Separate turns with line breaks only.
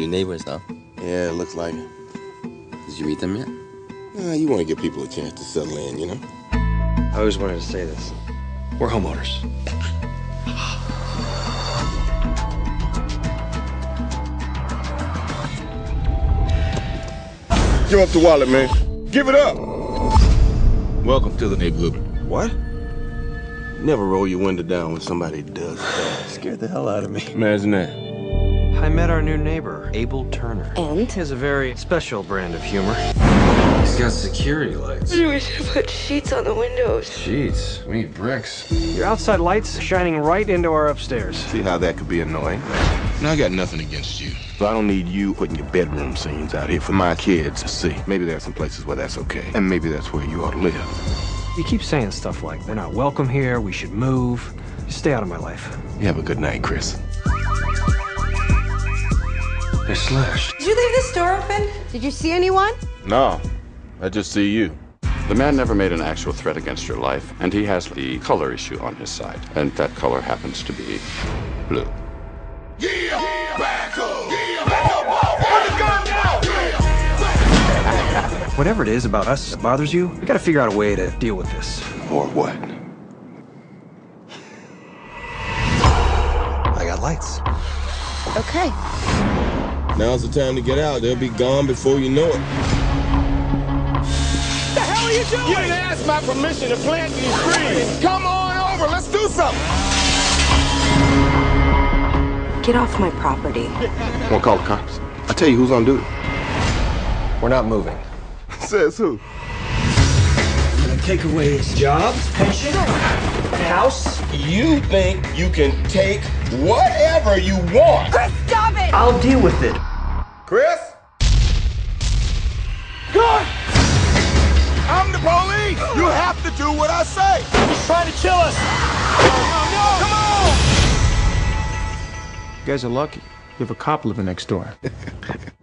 New neighbors, huh?
Yeah, it looks like it.
Did you meet them yet?
Uh, you want to give people a chance to settle in, you know?
I always wanted to say this. We're homeowners.
Give up the wallet, man. Give it up.
Welcome to the neighborhood.
What? Never roll your window down when somebody does that.
Scared the hell out of me.
Imagine that.
I met our new neighbor, Abel Turner.
And?
He has a very special brand of humor.
He's got security lights.
We should put sheets on the windows.
Sheets. We need bricks.
Your outside lights shining right into our upstairs.
See how that could be annoying?
Now I got nothing against you.
So I don't need you putting your bedroom scenes out here for my kids to see. Maybe there are some places where that's okay. And maybe that's where you ought to live.
You keep saying stuff like, they're not welcome here, we should move. Stay out of my life.
You have a good night, Chris.
They're slashed.
Did you leave this door open? Did you see anyone?
No, I just see you.
The man never made an actual threat against your life, and he has the color issue on his side. And that color happens to be blue. Yeah!
Whatever it is about us that bothers you, we gotta figure out a way to deal with this.
Or what?
I got lights.
Okay.
Now's the time to get out. They'll be gone before you know it.
the hell are you doing?
You didn't ask my permission to plant these trees. Come on over. Let's do something.
Get off my property.
Won't call the cops. I'll tell you who's on duty.
We're not moving.
Says who?
Take away his job, pension, house.
You think you can take whatever you want.
Chris, stop it!
I'll deal with it.
Chris? Good! I'm the police! You have to do what I say!
He's trying to kill us.
Come on!
You guys are lucky. You have a cop living next door.